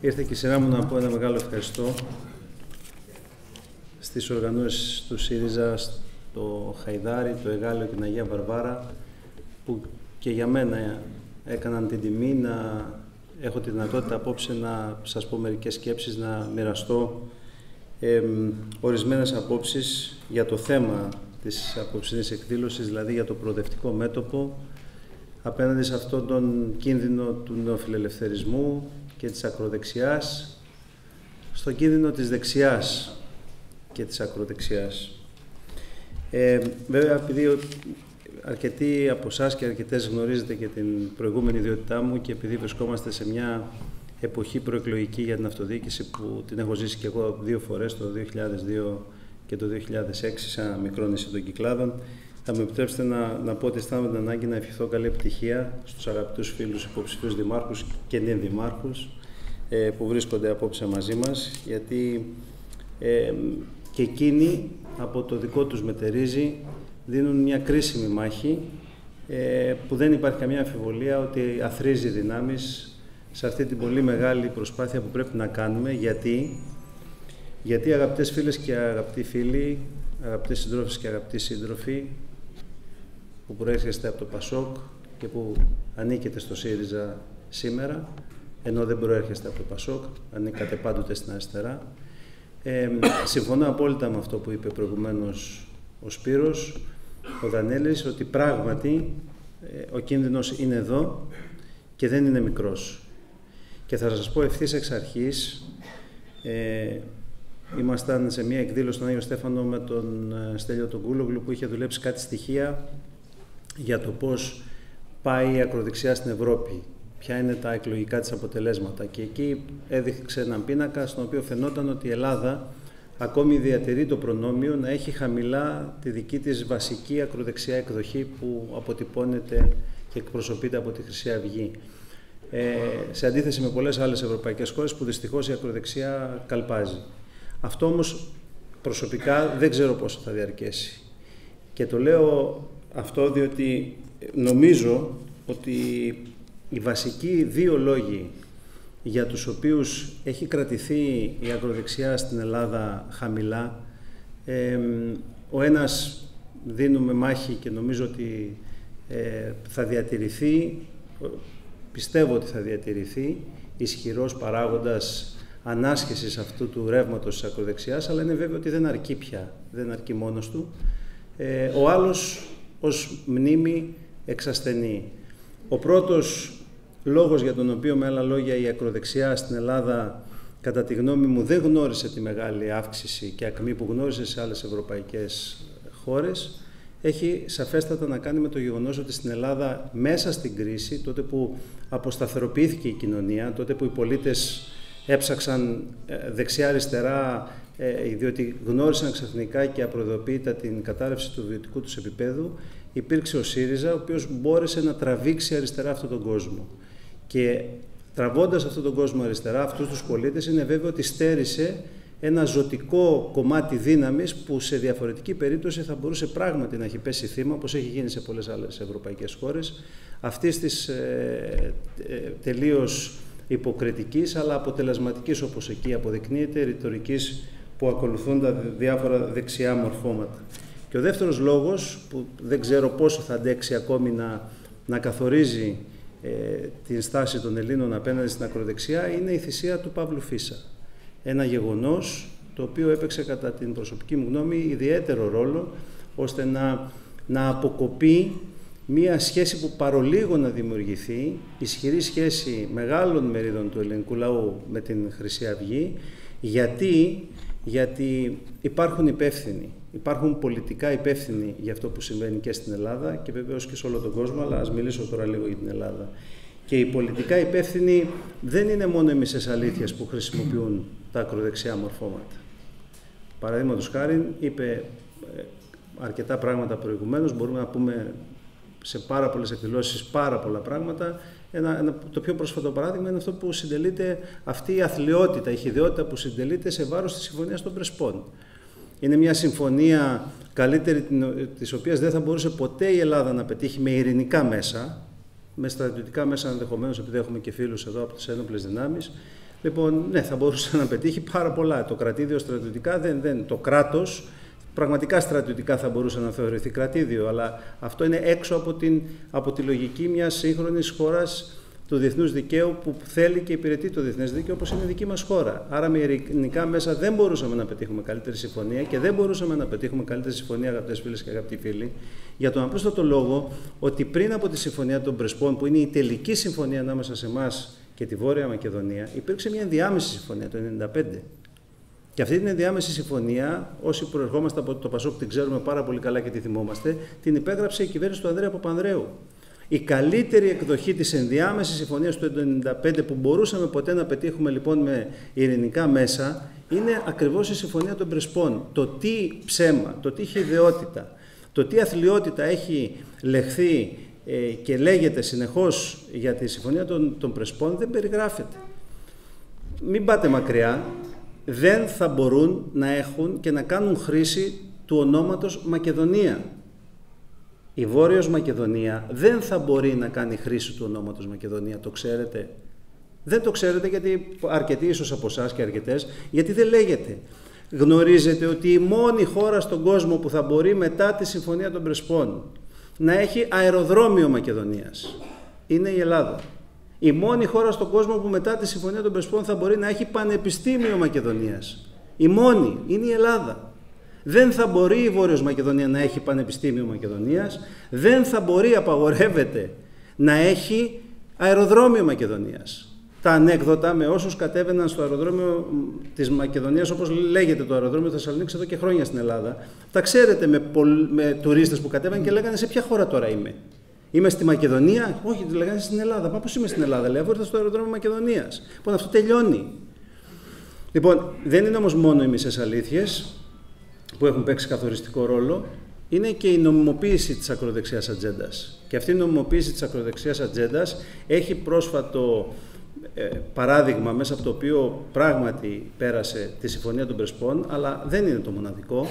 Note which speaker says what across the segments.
Speaker 1: Ήρθε και η σειρά μου να πω ένα μεγάλο ευχαριστώ στις οργανώσεις του ΣΥΡΙΖΑ, το Χαϊδάρι, το Εγάλιο και την Αγία Βαρβάρα που και για μένα έκαναν την τιμή να έχω τη δυνατότητα απόψε να σας πω μερικές σκέψεις, να μοιραστώ ε, ορισμένες απόψεις για το θέμα της απόψινής εκδήλωσης, δηλαδή για το προοδευτικό μέτωπο απέναντι σε αυτόν τον κίνδυνο του νεοφιλελευθερισμού και της ακροδεξιάς, στον κίνδυνο της δεξιάς και της ακροδεξιάς. Ε, βέβαια, επειδή αρκετοί από εσάς και αρκετές γνωρίζετε και την προηγούμενη ιδιότητά μου και επειδή βρισκόμαστε σε μια εποχή προεκλογική για την αυτοδιοίκηση που την έχω ζήσει και εγώ δύο φορές, το 2002 και το 2006, σε ένα μικρό νησί των Κυκλάδων, θα με επιτρέψετε να, να πω ότι αισθάνομαι την ανάγκη να ευχηθώ καλή επιτυχία στους αγαπητούς φίλους υποψηφίους δημάρχους και νυν δημάρχους ε, που βρίσκονται απόψε μαζί μας, γιατί ε, και εκείνοι από το δικό τους μετερίζει δίνουν μια κρίσιμη μάχη ε, που δεν υπάρχει καμία αμφιβολία ότι αθρίζει δυνάμεις σε αυτή την πολύ μεγάλη προσπάθεια που πρέπει να κάνουμε. Γιατί, γιατί αγαπητές φίλες και αγαπητοί φίλοι, αγαπητές συντρόφοι και αγαπητοί σύντροφοι, που προέρχεστε από το ΠΑΣΟΚ και που ανήκετε στο ΣΥΡΙΖΑ σήμερα, ενώ δεν προέρχεστε από το ΠΑΣΟΚ, ανήκατε πάντοτε στην αριστερά. Ε, συμφωνώ απόλυτα με αυτό που είπε προηγουμένως ο Σπύρος, ο Δανέλης, ότι πράγματι ε, ο κίνδυνος είναι εδώ και δεν είναι μικρός. Και θα σας πω ευθύς εξ αρχής, ε, ήμασταν σε μια εκδήλωση στον Άγιο Στέφανο με τον ε, Στέλιο τον Κούλογλου που είχε δουλέψει κάτι στοιχεία για το πώς πάει η ακροδεξιά στην Ευρώπη, ποια είναι τα εκλογικά της αποτελέσματα. Και εκεί έδειξε έναν πίνακα στον οποίο φαινόταν ότι η Ελλάδα ακόμη διατηρεί το προνόμιο να έχει χαμηλά τη δική της βασική ακροδεξιά εκδοχή που αποτυπώνεται και εκπροσωπείται από τη Χρυσή Αυγή. Ε, σε αντίθεση με πολλές άλλες ευρωπαϊκές χώρες που δυστυχώς η ακροδεξιά καλπάζει. Αυτό όμως προσωπικά δεν ξέρω πόσο θα διαρκέσει. Και το λέω αυτό διότι νομίζω ότι οι βασικοί δύο λόγοι για τους οποίους έχει κρατηθεί η ακροδεξιά στην Ελλάδα χαμηλά, ο ένας δίνουμε μάχη και νομίζω ότι ε, θα διατηρηθεί, πιστεύω ότι θα διατηρηθεί, ισχυρός παράγοντας ανάσχεσης αυτού του ρεύματος της ακροδεξιάς, αλλά είναι βέβαιο ότι δεν αρκεί πια, δεν αρκεί μόνος του. Ε, ο άλλος ως μνήμη εξασθενεί. Ο πρώτος λόγος για τον οποίο με άλλα λόγια η ακροδεξιά στην Ελλάδα κατά τη γνώμη μου δεν γνώρισε τη μεγάλη αύξηση και ακμή που γνώρισε σε άλλες ευρωπαϊκές χώρες έχει σαφέστατα να κάνει με το γεγονός ότι στην Ελλάδα μέσα στην κρίση, τότε που αποσταθεροποιήθηκε η κοινωνία, τότε που οι πολίτες έψαξαν ε, δεξιά-αριστερά ε, διότι γνώρισαν ξαφνικά και απροειδοποίητα την κατάρρευση του βιωτικού τους επίπεδου, υπήρξε ο ΣΥΡΙΖΑ, ο οποίος μπόρεσε να τραβήξει αριστερά αυτόν τον κόσμο. Και τραβώντας αυτόν τον κόσμο αριστερά, αυτούς τους πολίτες, είναι βέβαιο ότι στέρισε ένα ζωτικό κομμάτι δύναμης που σε διαφορετική περίπτωση θα μπορούσε πράγματι να έχει πέσει θύμα, όπως έχει γίνει σε πολλές άλλες ευρωπαϊκές χώρες, αυτής της ε, ε, τελείως υποκριτικής αλλά αποτελεσματικής όπως εκεί αποδεικνύεται ρητορικής που ακολουθούν τα διάφορα δεξιά μορφώματα. Και ο δεύτερος λόγος, που δεν ξέρω πόσο θα αντέξει ακόμη να, να καθορίζει ε, την στάση των Ελλήνων απέναντι στην ακροδεξιά, είναι η θυσία του Παύλου Φίσα. Ένα γεγονός το οποίο έπαιξε κατά την προσωπική μου γνώμη ιδιαίτερο ρόλο, ώστε να, να αποκοπεί μία σχέση που παρολίγο να δημιουργηθεί, ισχυρή σχέση μεγάλων μερίδων του ελληνικού λαού με την Χρυσή Αυγή, γιατί γιατί υπάρχουν υπεύθυνοι. Υπάρχουν πολιτικά υπεύθυνοι για αυτό που συμβαίνει και στην Ελλάδα και βεβαίως και σε όλο τον κόσμο, αλλά ας μιλήσω τώρα λίγο για την Ελλάδα. Και οι πολιτικά υπεύθυνοι δεν είναι μόνο οι μισές αλήθειες που χρησιμοποιούν τα ακροδεξιά μορφώματα. Παραδείγματος χάρη, είπε ε, αρκετά πράγματα προηγουμένως, μπορούμε να πούμε σε πάρα πολλές εκδηλώσεις πάρα πολλά πράγματα ένα, ένα, το πιο πρόσφατο παράδειγμα είναι αυτό που συντελείται αυτή η αθλειότητα, η χειδαιότητα που συντελείται σε βάρος της Συμφωνίας των Πρεσπών. Είναι μια συμφωνία καλύτερη της οποίας δεν θα μπορούσε ποτέ η Ελλάδα να πετύχει με ειρηνικά μέσα, με στρατιωτικά μέσα ενδεχομένως επειδή έχουμε και φίλους εδώ από τις ένοπλες δυνάμεις, Λοιπόν, ναι, θα μπορούσε να πετύχει πάρα πολλά. Το κρατήδιο στρατιωτικά δεν, δεν το κράτος πραγματικά στρατιωτικά θα μπορούσε να θεωρηθεί κρατήδιο, αλλά αυτό είναι έξω από, την, από τη λογική μιας σύγχρονης χώρας του διεθνούς δικαίου που θέλει και υπηρετεί το διεθνές δίκαιο όπως είναι η δική μας χώρα. Άρα με ειρηνικά μέσα δεν μπορούσαμε να πετύχουμε καλύτερη συμφωνία και δεν μπορούσαμε να πετύχουμε καλύτερη συμφωνία αγαπητές φίλες και αγαπητοί φίλοι για τον απλούστατο λόγο ότι πριν από τη συμφωνία των Πρεσπών που είναι η τελική συμφωνία ανάμεσα σε εμάς και τη Βόρεια Μακεδονία υπήρξε μια ενδιάμεση συμφωνία το 1995 και αυτή την ενδιάμεση συμφωνία, όσοι προερχόμαστε από το Πασόκ την ξέρουμε πάρα πολύ καλά και τη θυμόμαστε, την υπέγραψε η κυβέρνηση του Ανδρέα Παπανδρέου. Η καλύτερη εκδοχή της ενδιάμεσης συμφωνίας του 1995 που μπορούσαμε ποτέ να πετύχουμε λοιπόν με ειρηνικά μέσα είναι ακριβώς η συμφωνία των Πρεσπών. Το τι ψέμα, το τι χειδεότητα, το τι αθλειότητα έχει λεχθεί ε, και λέγεται συνεχώς για τη συμφωνία των, των Πρεσπών δεν περιγράφεται. Μην πάτε μακριά, δεν θα μπορούν να έχουν και να κάνουν χρήση του ονόματος Μακεδονία. Η Βόρειος Μακεδονία δεν θα μπορεί να κάνει χρήση του ονόματος Μακεδονία, το ξέρετε; Δεν το ξέρετε γιατί αρκετοί ίσως από εσάς και αρκετές, γιατί δεν λέγεται. Γνωρίζετε ότι η μόνη χώρα στον κόσμο που θα μπορεί μετά τη Συμφωνία των Πρεσπών να έχει αεροδρόμιο Μακεδονίας είναι η Ελλάδα. Η μόνη χώρα στον κόσμο που μετά τη Συμφωνία των Πρεσπών θα μπορεί να έχει Πανεπιστήμιο Μακεδονίας. Η μόνη είναι η Ελλάδα. Δεν θα μπορεί η Βόρειος Μακεδονία να έχει Πανεπιστήμιο Μακεδονίας. Δεν θα μπορεί, απαγορεύεται, να έχει αεροδρόμιο Μακεδονίας. Τα ανέκδοτα με όσους κατέβαιναν στο αεροδρόμιο της Μακεδονίας, όπως λέγεται το αεροδρόμιο Θεσσαλονίκης εδώ και χρόνια στην Ελλάδα, τα ξέρετε με, με τουρίστες που κατέβαιναν και λέγανε σε ποια χώρα τώρα είμαι; Είμαι στη Μακεδονία. Όχι, τη λέγανε στην Ελλάδα. Μα πώς είμαι στην Ελλάδα, λέει, αφού ήρθα στο αεροδρόμιο Μακεδονίας. Λοιπόν, αυτό τελειώνει. Λοιπόν, δεν είναι όμως μόνο οι μισές αλήθειες που έχουν παίξει καθοριστικό ρόλο. Είναι και η νομιμοποίηση της ακροδεξιάς ατζέντας. Και αυτή η νομιμοποίηση της ακροδεξιάς ατζέντας έχει πρόσφατο ε, παράδειγμα μέσα από το οποίο πράγματι πέρασε τη Συμφωνία των Πρεσπών, αλλά δεν είναι το μοναδικό.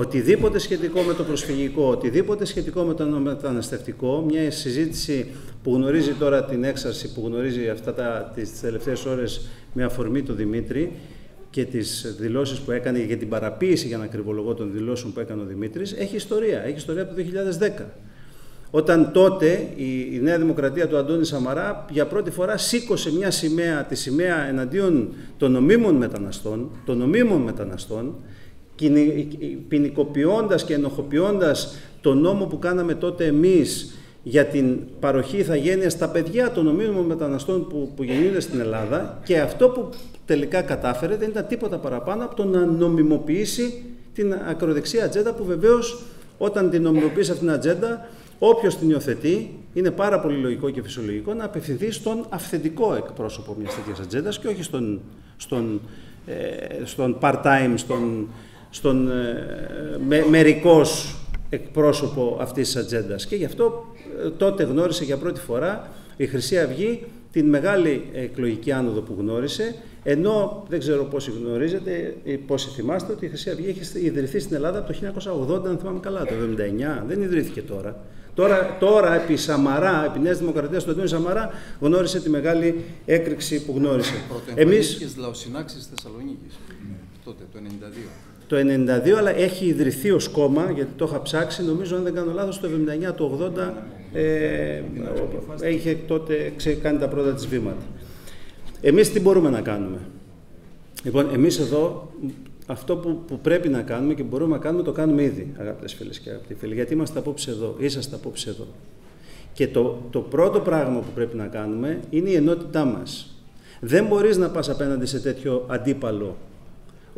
Speaker 1: Οτιδήποτε σχετικό με το προσφυγικό, οτιδήποτε σχετικό με το μεταναστευτικό, μια συζήτηση που γνωρίζει τώρα την έξαρση, που γνωρίζει αυτά τα, τις τελευταίες ώρες με αφορμή του Δημήτρη και τις δηλώσεις που έκανε για την παραποίηση για να κρυβολογώ των δηλώσεων που έκανε ο Δημήτρης, έχει ιστορία, έχει ιστορία από το 2010. Όταν τότε η, Νέα Δημοκρατία του Αντώνη Σαμαρά για πρώτη φορά σήκωσε μια σημαία, τη σημαία εναντίον των νομίμων μεταναστών, των νομίμων μεταναστών, ποινικοποιώντας και ενοχοποιώντας τον νόμο που κάναμε τότε εμείς για την παροχή ηθαγένειας στα παιδιά των νομίμων μεταναστών που, που γεννιούνται στην Ελλάδα και αυτό που τελικά κατάφερε δεν ήταν τίποτα παραπάνω από το να νομιμοποιήσει την ακροδεξιά ατζέντα που βεβαίως όταν την νομιμοποιήσει αυτήν την ατζέντα όποιος την υιοθετεί είναι πάρα πολύ λογικό και φυσιολογικό να απευθυνθεί στον αυθεντικό εκπρόσωπο μιας τέτοιας ατζέντας και όχι στον, στον, ε, στον part-time, στον, στον ε, με, μερικός εκπρόσωπο αυτής της ατζέντας. Και γι' αυτό ε, τότε γνώρισε για πρώτη φορά η Χρυσή Αυγή την μεγάλη εκλογική άνοδο που γνώρισε, ενώ δεν ξέρω πόσοι γνωρίζετε, πόσοι θυμάστε ότι η Χρυσή Αυγή έχει ιδρυθεί στην Ελλάδα από το 1980, αν θυμάμαι καλά, το 1979, δεν ιδρύθηκε τώρα. Τώρα, τώρα επί Σαμαρά, επί Νέας Δημοκρατίας του Αντώνη Σαμαρά, γνώρισε τη μεγάλη έκρηξη που γνώρισε.
Speaker 2: Εμείς... λαοσυνάξεις Θεσσαλονίκης, τότε, το 1992
Speaker 1: το 92, αλλά έχει ιδρυθεί ως κόμμα, γιατί το είχα ψάξει, νομίζω αν δεν κάνω λάθος, το 79, το 80, ε, είχε τότε κάνει τα πρώτα της βήματα. Εμείς τι μπορούμε να κάνουμε; Λοιπόν, εμείς εδώ αυτό που, που πρέπει να κάνουμε και μπορούμε να κάνουμε, το κάνουμε ήδη, αγαπητές φίλες και αγαπητοί φίλοι, γιατί είμαστε απόψε εδώ, είσαστε απόψε εδώ. Και το, το πρώτο πράγμα που πρέπει να κάνουμε είναι η ενότητά μας. Δεν μπορείς να πας απέναντι σε τέτοιο αντίπαλο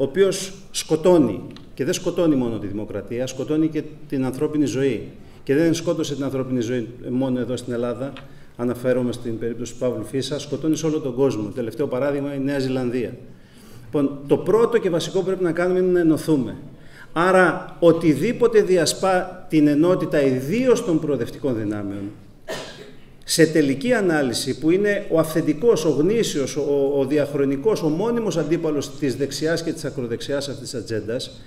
Speaker 1: ο οποίος σκοτώνει και δεν σκοτώνει μόνο τη δημοκρατία, σκοτώνει και την ανθρώπινη ζωή. Και δεν σκότωσε την ανθρώπινη ζωή μόνο εδώ στην Ελλάδα, αναφέρομαι στην περίπτωση του Παύλου Φίσα, σκοτώνει σε όλο τον κόσμο. Το τελευταίο παράδειγμα είναι η Νέα Ζηλανδία. Λοιπόν, το πρώτο και βασικό που πρέπει να κάνουμε είναι να ενωθούμε. Άρα, οτιδήποτε διασπά την ενότητα ιδίως των προοδευτικών δυνάμεων, σε τελική ανάλυση που είναι ο αυθεντικός, ο γνήσιος, ο, ο διαχρονικός, ο μόνιμος αντίπαλος της δεξιάς και της ακροδεξιάς αυτής της ατζέντας,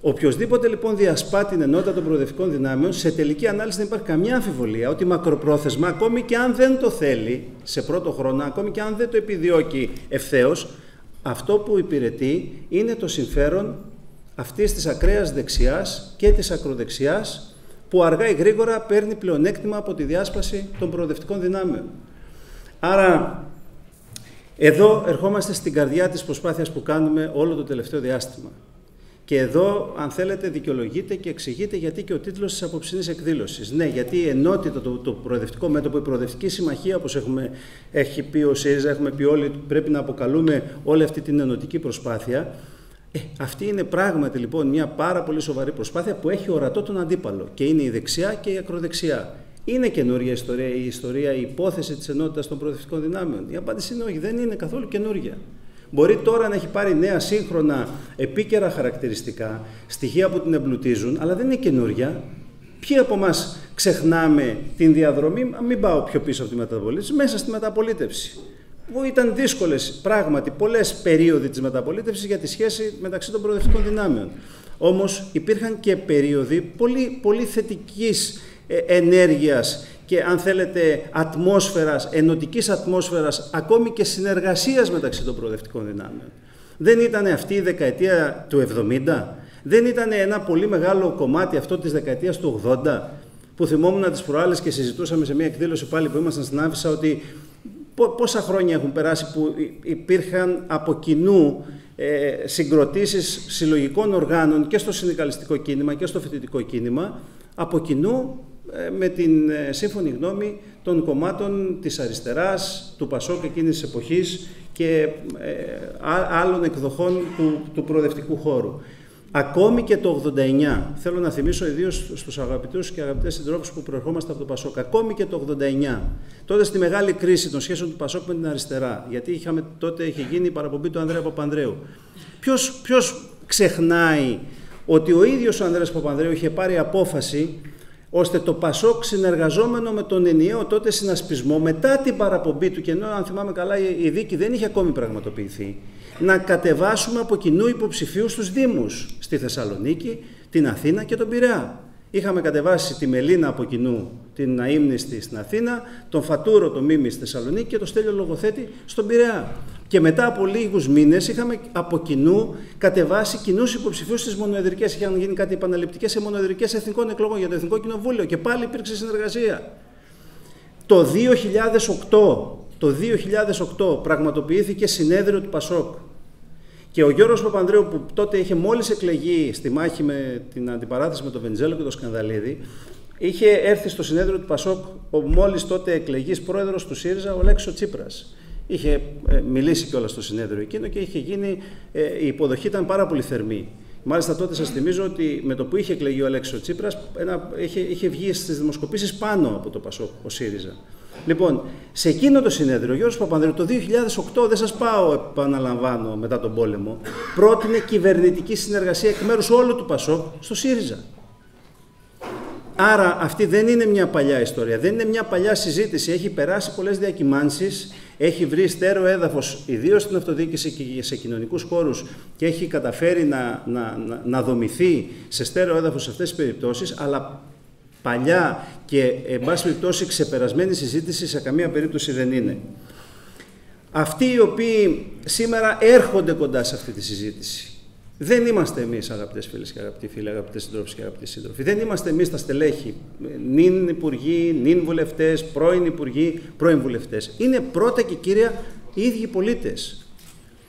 Speaker 1: Οποιοδήποτε λοιπόν διασπά την ενότητα των προοδευτικών δυνάμεων, σε τελική ανάλυση δεν υπάρχει καμιά αμφιβολία ότι μακροπρόθεσμα, ακόμη και αν δεν το θέλει σε πρώτο χρόνο, ακόμη και αν δεν το επιδιώκει ευθέως, αυτό που υπηρετεί είναι το συμφέρον αυτής της ακραίας δεξιάς και της ακροδεξιάς που αργά ή γρήγορα παίρνει πλεονέκτημα από τη διάσπαση των προοδευτικών δυνάμεων. Άρα, εδώ ερχόμαστε στην καρδιά της προσπάθειας που κάνουμε όλο το τελευταίο διάστημα. Και εδώ, αν θέλετε, δικαιολογείται και εξηγείται γιατί και ο τίτλος της απόψινή εκδήλωσης. Ναι, γιατί η ενότητα, το, το προοδευτικό μέτωπο, η προοδευτική συμμαχία, όπως έχει πει ο ΣΥΡΙΖΑ, έχουμε πει όλοι, πρέπει να αποκαλούμε όλη αυτή την ενωτική προσπάθεια. Ε, αυτή είναι πράγματι λοιπόν μια πάρα πολύ σοβαρή προσπάθεια που έχει ορατό τον αντίπαλο και είναι η δεξιά και η ακροδεξιά. Είναι καινούργια ιστορία η ιστορία, η υπόθεση της ενότητας των προοδευτικών δυνάμεων. Η απάντηση είναι όχι, δεν είναι καθόλου καινούργια. Μπορεί τώρα να έχει πάρει νέα σύγχρονα επίκαιρα χαρακτηριστικά, στοιχεία που την εμπλουτίζουν, αλλά δεν είναι καινούρια. Ποιοι από εμάς ξεχνάμε την διαδρομή, μην πάω πιο πίσω από τη μεταπολίτευση, μέσα στη μεταπολίτευση. Που ήταν δύσκολες πράγματι πολλές περίοδοι της μεταπολίτευσης για τη σχέση μεταξύ των προοδευτικών δυνάμεων. Όμως υπήρχαν και περίοδοι πολύ, πολύ θετικής ε, ενέργειας και αν θέλετε ατμόσφαιρας, ενωτικής ατμόσφαιρας, ακόμη και συνεργασίας μεταξύ των προοδευτικών δυνάμεων. Δεν ήταν αυτή η δεκαετία του 70, δεν ήταν ένα πολύ μεγάλο κομμάτι αυτό της δεκαετίας του 80, που θυμόμουν τις προάλλες και συζητούσαμε σε μια εκδήλωση πάλι που ήμασταν στην Άφησα ότι πόσα χρόνια έχουν περάσει που υπήρχαν από κοινού ε, συγκροτήσεις συλλογικών οργάνων και στο συνδικαλιστικό κίνημα και στο φοιτητικό κίνημα από κοινού ε, με την ε, σύμφωνη γνώμη των κομμάτων της αριστεράς, του Πασόκ εκείνης της εποχής και ε, άλλων εκδοχών του, του προοδευτικού χώρου. Ακόμη και το 89, θέλω να θυμίσω ιδίως στους αγαπητούς και αγαπητές συντρόφους που προερχόμαστε από το Πασόκ, ακόμη και το 89, τότε στη μεγάλη κρίση των σχέσεων του Πασόκ με την αριστερά, γιατί είχαμε, τότε είχε γίνει η παραπομπή του Ανδρέα Παπανδρέου. Ποιος, ποιος ξεχνάει ότι ο ίδιος ο Ανδρέας Παπανδρέου είχε πάρει απόφαση ώστε το Πασόκ συνεργαζόμενο με τον ενιαίο τότε συνασπισμό μετά την παραπομπή του και ενώ αν θυμάμαι καλά η δίκη δεν είχε ακόμη πραγματοποιηθεί να κατεβάσουμε από κοινού υποψηφίους στους Δήμους στη Θεσσαλονίκη, την Αθήνα και τον Πειραιά. Είχαμε κατεβάσει τη Μελίνα από κοινού, την Αείμνηστη στην Αθήνα, τον Φατούρο, τον Μίμη στη Θεσσαλονίκη και τον Στέλιο Λογοθέτη στον Πειραιά. Και μετά από λίγους μήνες είχαμε από κοινού κατεβάσει κοινούς υποψηφίους στις μονοεδρικές. Είχαν γίνει κάτι επαναληπτικές σε μονοεδρικές εθνικών εκλογών για το Εθνικό Κοινοβούλιο και πάλι υπήρξε συνεργασία. Το 2008, το 2008 πραγματοποιήθηκε συνέδριο του Πασόκ. Και ο Γιώργος Παπανδρέου που τότε είχε μόλις εκλεγεί στη μάχη με την αντιπαράθεση με τον Βενιζέλο και τον Σκανδαλίδη, είχε έρθει στο συνέδριο του Πασόκ ο μόλις τότε εκλεγής πρόεδρος του ΣΥΡΙΖΑ, ο Λέξος Τσίπρας είχε ε, μιλήσει κιόλας στο συνέδριο εκείνο και είχε γίνει, ε, η υποδοχή ήταν πάρα πολύ θερμή. Μάλιστα τότε σας θυμίζω ότι με το που είχε εκλεγεί ο Αλέξης Τσίπρας ένα, είχε, είχε βγει στις δημοσκοπήσεις πάνω από το Πασό, ο ΣΥΡΙΖΑ. Λοιπόν, σε εκείνο το συνέδριο, ο Γιώργος Παπανδρέου το 2008, δεν σας πάω επαναλαμβάνω μετά τον πόλεμο, πρότεινε κυβερνητική συνεργασία εκ μέρους όλου του Πασό στο ΣΥΡΙΖΑ. Άρα αυτή δεν είναι μια παλιά ιστορία, δεν είναι μια παλιά συζήτηση, έχει περάσει πολλές διακυμάνσεις, έχει βρει στέρεο έδαφος, ιδίως στην αυτοδιοίκηση και σε κοινωνικούς χώρους και έχει καταφέρει να, να, να, να δομηθεί σε στέρεο έδαφος σε αυτές τις περιπτώσεις, αλλά παλιά και εν πάση περιπτώσει ξεπερασμένη συζήτηση σε καμία περίπτωση δεν είναι. Αυτοί οι οποίοι σήμερα έρχονται κοντά σε αυτή τη συζήτηση, δεν είμαστε εμείς, αγαπητές φίλες και αγαπητοί φίλοι, αγαπητές συντρόφοι και αγαπητοί σύντροφοι. Δεν είμαστε εμείς τα στελέχη, νυν υπουργοί, νυν βουλευτές, πρώην υπουργοί, πρώην βουλευτές. Είναι πρώτα και κύρια οι ίδιοι πολίτες.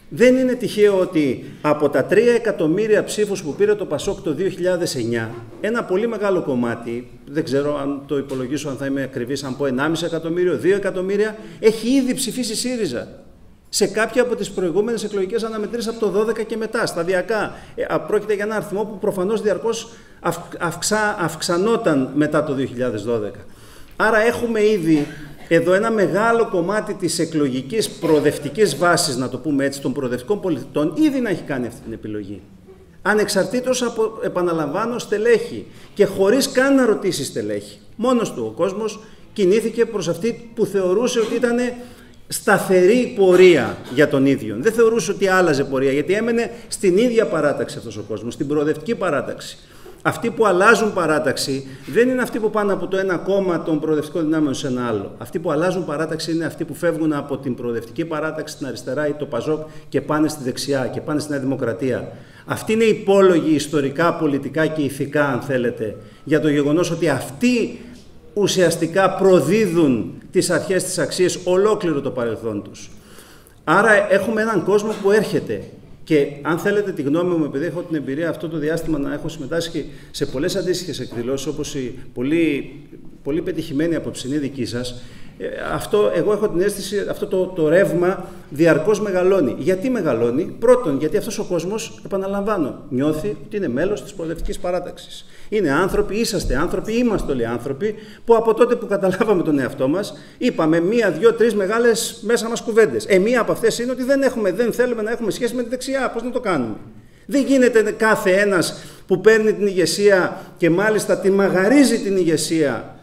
Speaker 1: Δεν είναι τυχαίο ότι από τα 3 εκατομμύρια ψήφους που πήρε το Πασόκ το 2009, ένα πολύ μεγάλο κομμάτι, δεν ξέρω αν το υπολογίσω, αν θα είμαι ακριβής, αν πω 1,5 εκατομμύριο, 2 εκατομμύρια, έχει ήδη ψηφίσει ΣΥΡΙΖΑ σε κάποια από τις προηγούμενες εκλογικές αναμετρήσεις από το 12 και μετά, σταδιακά. Ε, πρόκειται για ένα αριθμό που προφανώς διαρκώς αυξα, αυξανόταν μετά το 2012. Άρα έχουμε ήδη εδώ ένα μεγάλο κομμάτι της εκλογικής προοδευτικής βάσης, να το πούμε έτσι, των προοδευτικών πολιτών, ήδη να έχει κάνει αυτή την επιλογή. Ανεξαρτήτως από, επαναλαμβάνω, στελέχη και χωρίς καν να ρωτήσει στελέχη. Μόνος του ο κόσμος κινήθηκε προς αυτή που θεωρούσε ότι ήταν σταθερή πορεία για τον ίδιο. Δεν θεωρούσε ότι άλλαζε πορεία, γιατί έμενε στην ίδια παράταξη αυτός ο κόσμος, στην προοδευτική παράταξη. Αυτοί που αλλάζουν παράταξη δεν είναι αυτοί που πάνε από το ένα κόμμα των προοδευτικών δυνάμεων σε ένα άλλο. Αυτοί που αλλάζουν παράταξη είναι αυτοί που φεύγουν από την προοδευτική παράταξη στην αριστερά ή το Παζόκ και πάνε στη δεξιά και πάνε στη Νέα Δημοκρατία. Αυτοί είναι υπόλογοι ιστορικά, πολιτικά και ηθικά, αν θέλετε, για το γεγονός ότι αυτοί ουσιαστικά προδίδουν τις αρχές, τις αξίες ολόκληρο το παρελθόν τους. Άρα έχουμε έναν κόσμο που έρχεται και αν θέλετε τη γνώμη μου, επειδή έχω την εμπειρία αυτό το διάστημα να έχω συμμετάσχει σε πολλές αντίστοιχες εκδηλώσεις, όπως η πολύ, πολύ πετυχημένη απόψινή δική σας, ε, αυτό, εγώ έχω την αίσθηση, αυτό το, το ρεύμα διαρκώς μεγαλώνει. Γιατί μεγαλώνει, πρώτον, γιατί αυτός ο κόσμος, επαναλαμβάνω, νιώθει ότι είναι μέλος της προοδευτικής παράταξης. Είναι άνθρωποι, είσαστε άνθρωποι, είμαστε όλοι άνθρωποι, που από τότε που καταλάβαμε τον εαυτό μας, είπαμε μία, δύο, τρεις μεγάλες μέσα μας κουβέντες. Ε, μία από αυτές είναι ότι δεν, έχουμε, δεν θέλουμε να έχουμε σχέση με τη δεξιά. Πώς να το κάνουμε; Δεν γίνεται κάθε ένας που παίρνει την ηγεσία και μάλιστα τη μαγαρίζει την ηγεσία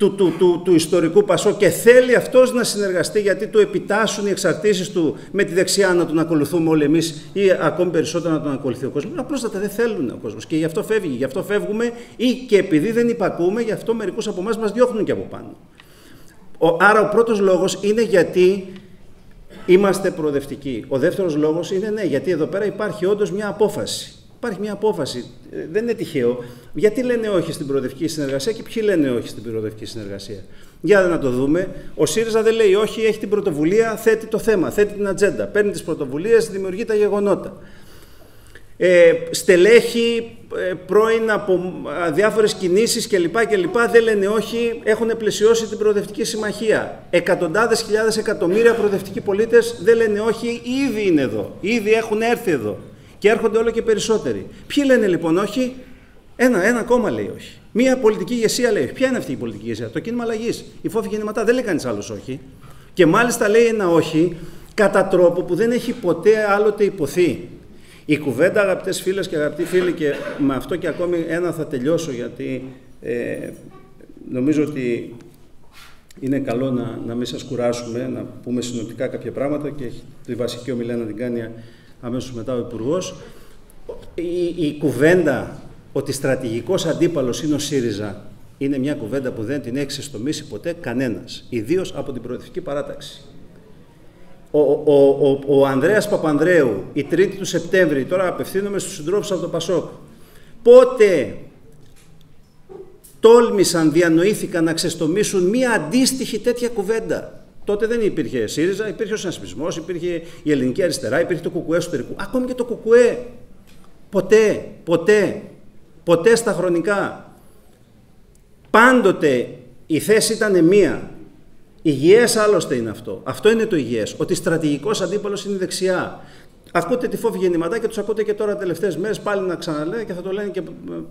Speaker 1: του, του, του, του ιστορικού Πασό και θέλει αυτός να συνεργαστεί γιατί του επιτάσσουν οι εξαρτήσεις του με τη δεξιά να τον ακολουθούμε όλοι εμείς ή ακόμη περισσότερο να τον ακολουθεί ο κόσμος. Απλώς δεν θέλουν ο κόσμος και γι' αυτό φεύγει, γι' αυτό φεύγουμε ή και επειδή δεν υπακούμε, γι' αυτό μερικούς από εμάς μας διώχνουν και από πάνω. Ο, άρα ο πρώτος λόγος είναι γιατί είμαστε προοδευτικοί. Ο δεύτερος λόγος είναι ναι, γιατί εδώ πέρα υπάρχει όντως μια απόφαση. Υπάρχει μια απόφαση. Ε, δεν είναι τυχαίο. Γιατί λένε όχι στην προοδευτική συνεργασία και ποιοι λένε όχι στην προοδευτική συνεργασία; Για να το δούμε. Ο ΣΥΡΙΖΑ δεν λέει όχι, έχει την πρωτοβουλία, θέτει το θέμα, θέτει την ατζέντα. Παίρνει τις πρωτοβουλίες, δημιουργεί τα γεγονότα. Ε, στελέχη ε, πρώην από διάφορες κινήσεις κλπ. κλπ. δεν λένε όχι, έχουν πλαισιώσει την προοδευτική συμμαχία. Εκατοντάδες χιλιάδες εκατομμύρια προοδευτικοί πολίτες δεν λένε όχι, ήδη είναι εδώ, ήδη έχουν έρθει εδώ και έρχονται όλο και περισσότεροι. Ποιοι λένε λοιπόν όχι, ένα, ένα κόμμα λέει όχι. Μία πολιτική ηγεσία λέει όχι. Ποια είναι αυτή η πολιτική ηγεσία, το κίνημα αλλαγής. Η φόφη γεννηματά δεν λέει κανείς άλλος όχι. Και μάλιστα λέει ένα όχι κατά τρόπο που δεν έχει ποτέ άλλοτε υποθεί. Η κουβέντα, αγαπητές φίλες και αγαπητοί φίλοι, και με αυτό και ακόμη ένα θα τελειώσω γιατί ε, νομίζω ότι είναι καλό να, να μην σας κουράσουμε, να πούμε συνοπτικά κάποια πράγματα και τη βασική ομιλία να την κάνει αμέσως μετά ο υπουργός. Η, η κουβέντα ότι στρατηγικός αντίπαλος είναι ο ΣΥΡΙΖΑ είναι μια κουβέντα που δεν την έχει ξεστομίσει ποτέ κανένας, ιδίως από την προοδευτική παράταξη. Ο, ο, ο, ο Ανδρέας Παπανδρέου, η 3η του Σεπτέμβρη, τώρα απευθύνομαι στους συντρόφους από το Πασόκ, πότε τόλμησαν, διανοήθηκαν να ξεστομίσουν μία αντίστοιχη τέτοια κουβέντα; Τότε δεν υπήρχε ΣΥΡΙΖΑ, υπήρχε ο συνασπισμό, υπήρχε η ελληνική αριστερά, υπήρχε το κουκουέ εσωτερικού. Ακόμη και το κουκουέ. Ποτέ, ποτέ, ποτέ στα χρονικά. Πάντοτε η θέση ήταν μία. Υγιές άλλωστε είναι αυτό. Αυτό είναι το υγιές. Ότι στρατηγικός αντίπαλος είναι δεξιά. Ακούτε τη φόβη γεννηματά και τους ακούτε και τώρα τελευταίες μέρες πάλι να ξαναλένε και θα το λένε και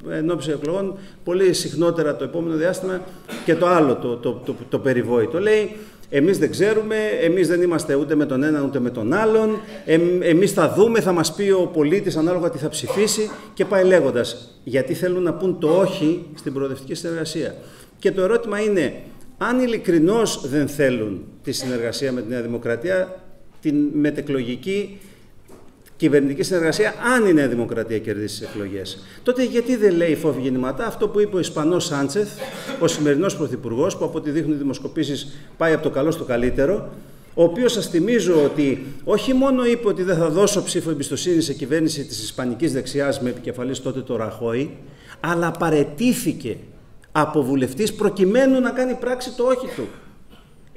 Speaker 1: εν ώψη εκλογών πολύ συχνότερα το επόμενο διάστημα και το άλλο, το, το, το, το περιβόητο. Λέει εμείς δεν ξέρουμε, εμείς δεν είμαστε ούτε με τον έναν ούτε με τον άλλον, ε, εμείς θα δούμε, θα μας πει ο πολίτης ανάλογα τι θα ψηφίσει και πάει λέγοντας γιατί θέλουν να πούν το όχι στην προοδευτική συνεργασία. Και το ερώτημα είναι, αν ειλικρινώς δεν θέλουν τη συνεργασία με τη Νέα Δημοκρατία, την μετεκλογική κυβερνητική συνεργασία, αν η Νέα Δημοκρατία κερδίσει τις εκλογές. Τότε γιατί δεν λέει φόβη γεννηματά αυτό που είπε ο Ισπανός Σάντσεθ, ο σημερινός πρωθυπουργός, που από ό,τι δείχνουν οι δημοσκοπήσεις πάει από το καλό στο καλύτερο, ο οποίος σας θυμίζω ότι όχι μόνο είπε ότι δεν θα δώσω ψήφο εμπιστοσύνη σε κυβέρνηση της Ισπανικής δεξιάς με επικεφαλής τότε το Ραχώη, αλλά παρετήθηκε από βουλευτής προκειμένου να κάνει πράξη το όχι του.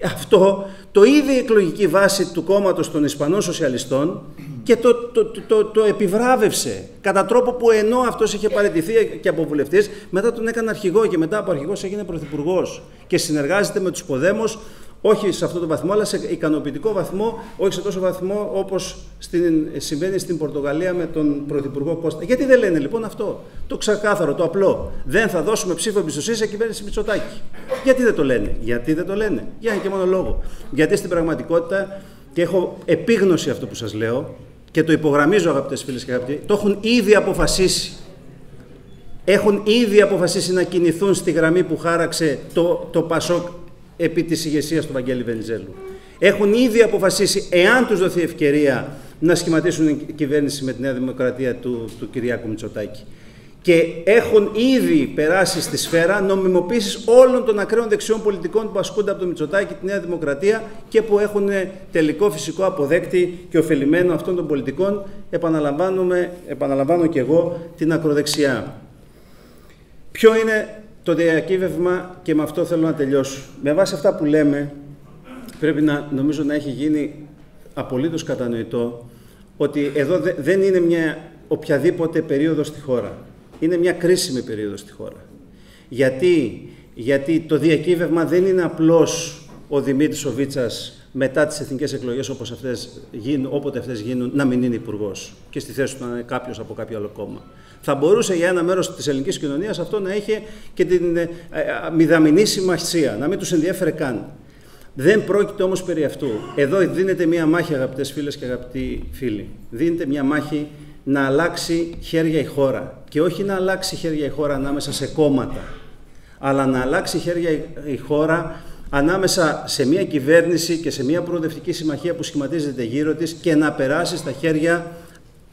Speaker 1: Αυτό το ίδιο η εκλογική βάση του κόμματος των Ισπανών Σοσιαλιστών και το, το, το, το, επιβράβευσε κατά τρόπο που ενώ αυτός είχε παραιτηθεί και από βουλευτής μετά τον έκανε αρχηγό και μετά από αρχηγός έγινε πρωθυπουργός και συνεργάζεται με τους Ποδέμους όχι σε αυτό το βαθμό, αλλά σε ικανοποιητικό βαθμό, όχι σε τόσο βαθμό όπως συμβαίνει στην Πορτογαλία με τον Πρωθυπουργό Κώστα. Γιατί δεν λένε λοιπόν αυτό, το ξεκάθαρο, το απλό. Δεν θα δώσουμε ψήφο εμπιστοσύνη σε κυβέρνηση Μητσοτάκη. Γιατί δεν το λένε, Γιατί δεν το λένε, για ένα και μόνο λόγο. Γιατί στην πραγματικότητα, και έχω επίγνωση αυτό που σας λέω και το υπογραμμίζω αγαπητές φίλες και αγαπητοί, το έχουν ήδη αποφασίσει. Έχουν ήδη αποφασίσει να κινηθούν στη γραμμή που χάραξε το, το Πασόκ επί της ηγεσίας του Βαγγέλη Βενιζέλου. Έχουν ήδη αποφασίσει, εάν τους δοθεί ευκαιρία, να σχηματίσουν κυβέρνηση με τη Νέα Δημοκρατία του, του Κυριάκου Μητσοτάκη και έχουν ήδη περάσει στη σφαίρα νομιμοποίησης όλων των ακραίων δεξιών πολιτικών που ασκούνται από το Μητσοτάκη, τη Νέα Δημοκρατία και που έχουν τελικό φυσικό αποδέκτη και ωφελημένο αυτών των πολιτικών. Επαναλαμβάνουμε, επαναλαμβάνω και εγώ την ακροδεξιά. Ποιο είναι το διακύβευμα και με αυτό θέλω να τελειώσω. Με βάση αυτά που λέμε, πρέπει να νομίζω να έχει γίνει απολύτως κατανοητό ότι εδώ δεν είναι μια οποιαδήποτε περίοδος στη χώρα είναι μια κρίσιμη περίοδος στη χώρα. Γιατί, γιατί το διακύβευμα δεν είναι απλώς ο Δημήτρης Οβίτσας μετά τις εθνικές εκλογές όπως αυτές γίνουν, όποτε αυτές γίνουν να μην είναι υπουργός και στη θέση του να είναι κάποιος από κάποιο άλλο κόμμα. Θα μπορούσε για ένα μέρος της ελληνικής κοινωνίας αυτό να έχει και την ε, ε, μηδαμινή σημασία, να μην τους ενδιέφερε καν. Δεν πρόκειται όμως περί αυτού. Εδώ δίνεται μία μάχη αγαπητές φίλες και αγαπητοί φίλοι. Δίνεται μία μάχη να αλλάξει χέρια η χώρα. Και όχι να αλλάξει χέρια η χώρα ανάμεσα σε κόμματα, αλλά να αλλάξει χέρια η χώρα ανάμεσα σε μια κυβέρνηση και σε μια προοδευτική συμμαχία που σχηματίζεται γύρω της και να περάσει στα χέρια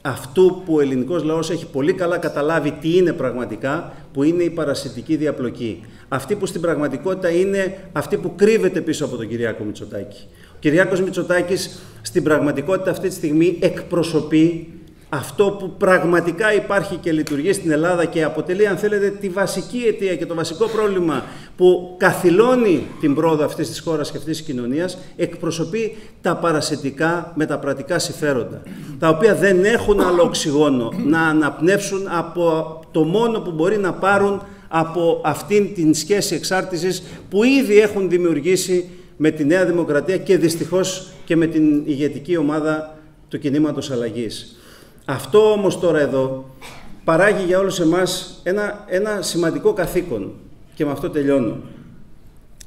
Speaker 1: αυτού που ο ελληνικός λαός έχει πολύ καλά καταλάβει τι είναι πραγματικά, που είναι η παρασιτική διαπλοκή. Αυτή που στην πραγματικότητα είναι αυτή που κρύβεται πίσω από τον Κυριάκο Μητσοτάκη. Ο Κυριάκος Μητσοτάκης στην πραγματικότητα αυτή τη στιγμή εκπροσωπεί αυτό που πραγματικά υπάρχει και λειτουργεί στην Ελλάδα και αποτελεί, αν θέλετε, τη βασική αιτία και το βασικό πρόβλημα που καθυλώνει την πρόοδο αυτής της χώρας και αυτής της κοινωνίας, εκπροσωπεί τα παρασιτικά μεταπρατικά συμφέροντα, τα οποία δεν έχουν άλλο οξυγόνο να αναπνεύσουν από το μόνο που μπορεί να πάρουν από αυτήν την σχέση εξάρτησης που ήδη έχουν δημιουργήσει με τη Νέα Δημοκρατία και δυστυχώς και με την ηγετική ομάδα του κινήματος αλλαγής. Αυτό όμως τώρα εδώ παράγει για όλους εμάς ένα, ένα σημαντικό καθήκον και με αυτό τελειώνω.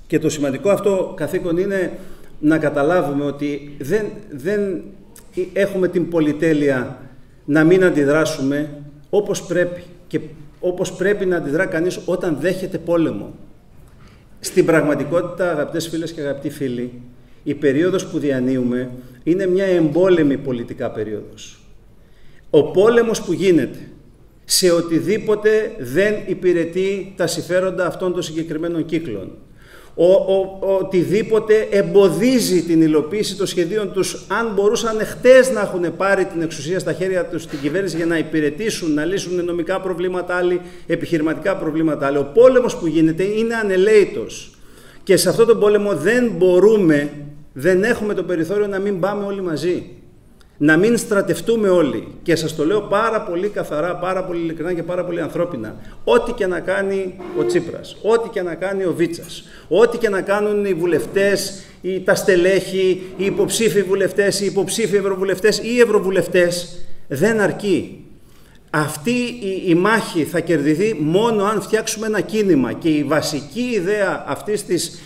Speaker 1: Και το σημαντικό αυτό καθήκον είναι να καταλάβουμε ότι δεν, δεν έχουμε την πολυτέλεια να μην αντιδράσουμε όπως πρέπει και όπως πρέπει να αντιδρά κανείς όταν δέχεται πόλεμο. Στην πραγματικότητα, αγαπητές φίλες και αγαπητοί φίλοι, η περίοδος που διανύουμε είναι μια εμπόλεμη πολιτικά περίοδος ο πόλεμος που γίνεται σε οτιδήποτε δεν υπηρετεί τα συμφέροντα αυτών των συγκεκριμένων κύκλων. Ο, ο, οτιδήποτε εμποδίζει την υλοποίηση των σχεδίων τους αν μπορούσαν χτες να έχουν πάρει την εξουσία στα χέρια τους στην κυβέρνηση για να υπηρετήσουν, να λύσουν νομικά προβλήματα άλλοι, επιχειρηματικά προβλήματα άλλοι. Ο πόλεμος που γίνεται είναι ανελαίτος και σε αυτόν τον πόλεμο δεν μπορούμε, δεν έχουμε το περιθώριο να μην πάμε όλοι μαζί να μην στρατευτούμε όλοι. Και σας το λέω πάρα πολύ καθαρά, πάρα πολύ ειλικρινά και πάρα πολύ ανθρώπινα. Ό,τι και να κάνει ο Τσίπρας, ό,τι και να κάνει ο Βίτσας, ό,τι και να κάνουν οι βουλευτές, οι, τα στελέχη, οι υποψήφοι βουλευτές, οι υποψήφοι ευρωβουλευτές ή οι ευρωβουλευτές, δεν αρκεί. Αυτή η, η μάχη θα κερδιθεί μόνο αν φτιάξουμε ένα κίνημα και η βασική ιδέα αυτής της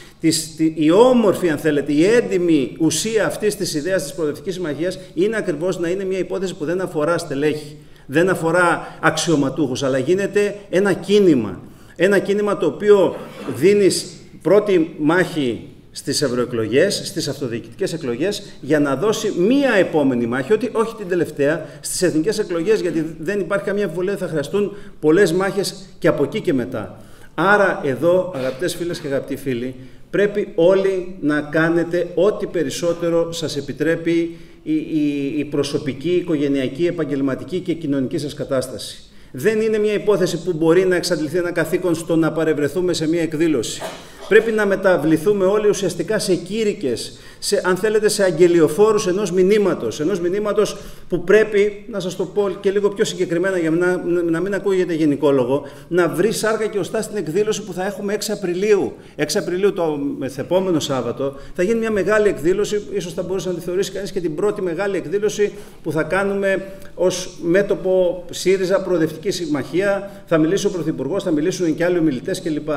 Speaker 1: η όμορφη, αν θέλετε, η έντιμη ουσία αυτής της ιδέας της προοδευτικής συμμαχίας είναι ακριβώς να είναι μια υπόθεση που δεν αφορά στελέχη, δεν αφορά αξιωματούχους, αλλά γίνεται ένα κίνημα. Ένα κίνημα το οποίο δίνεις πρώτη μάχη στις ευρωεκλογές, στις αυτοδιοικητικές εκλογές, για να δώσει μία επόμενη μάχη, ότι όχι την τελευταία, στις εθνικές εκλογές, γιατί δεν υπάρχει καμία αμφιβολία, θα χρειαστούν πολλές μάχες και από εκεί και μετά. Άρα εδώ, αγαπητές φίλες και αγαπητοί φίλοι, πρέπει όλοι να κάνετε ό,τι περισσότερο σας επιτρέπει η, η, η προσωπική, οικογενειακή, επαγγελματική και κοινωνική σας κατάσταση. Δεν είναι μια υπόθεση που μπορεί να εξαντληθεί ένα καθήκον στο να παρευρεθούμε σε μια εκδήλωση. Πρέπει να μεταβληθούμε όλοι ουσιαστικά σε κήρυκες, σε, αν θέλετε, σε αγγελιοφόρους ενός μηνύματος. Ενός μηνύματος που πρέπει, να σας το πω και λίγο πιο συγκεκριμένα για να, να μην ακούγεται γενικόλογο, να βρει σάρκα και οστά στην εκδήλωση που θα έχουμε 6 Απριλίου. 6 Απριλίου το μεθεπόμενο Σάββατο θα γίνει μια μεγάλη εκδήλωση, ίσως θα μπορούσε να τη θεωρήσει κανείς και την πρώτη μεγάλη εκδήλωση που θα κάνουμε ως μέτωπο ΣΥΡΙΖΑ Προοδευτική Συμμαχία. Θα μιλήσει ο Πρωθυπουργός, θα μιλήσουν και άλλοι ομιλητές κλπ.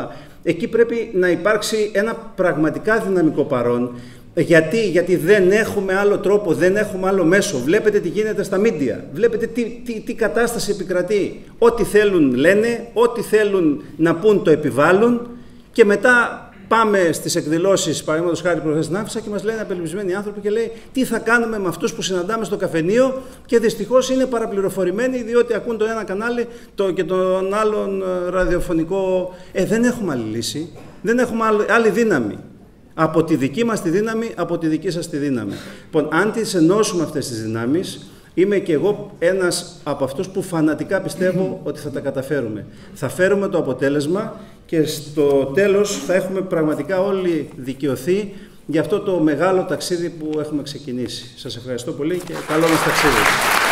Speaker 1: Εκεί πρέπει να υπάρξει ένα πραγματικά δυναμικό παρόν γιατί, γιατί δεν έχουμε άλλο τρόπο, δεν έχουμε άλλο μέσο. Βλέπετε τι γίνεται στα μίντια. Βλέπετε τι, τι, τι κατάσταση επικρατεί. Ό,τι θέλουν λένε, ό,τι θέλουν να πούν το επιβάλλουν και μετά Πάμε στις εκδηλώσεις, παραδείγματος χάρη προχθέ στην Άφησα και μας λένε απελπισμένοι άνθρωποι και λέει τι θα κάνουμε με αυτούς που συναντάμε στο καφενείο και δυστυχώς είναι παραπληροφορημένοι διότι ακούν το ένα κανάλι το, και τον άλλον ε, ραδιοφωνικό. Ε, δεν έχουμε άλλη λύση. Δεν έχουμε άλλη δύναμη. Από τη δική μας τη δύναμη, από τη δική σας τη δύναμη. Λοιπόν, αν τις ενώσουμε αυτές τις δυνάμεις, είμαι και εγώ ένας από αυτούς που φανατικά πιστεύω ότι θα τα καταφέρουμε. Θα φέρουμε το αποτέλεσμα και στο τέλος θα έχουμε πραγματικά όλοι δικαιωθεί για αυτό το μεγάλο ταξίδι που έχουμε ξεκινήσει. Σας ευχαριστώ πολύ και καλό μας ταξίδι.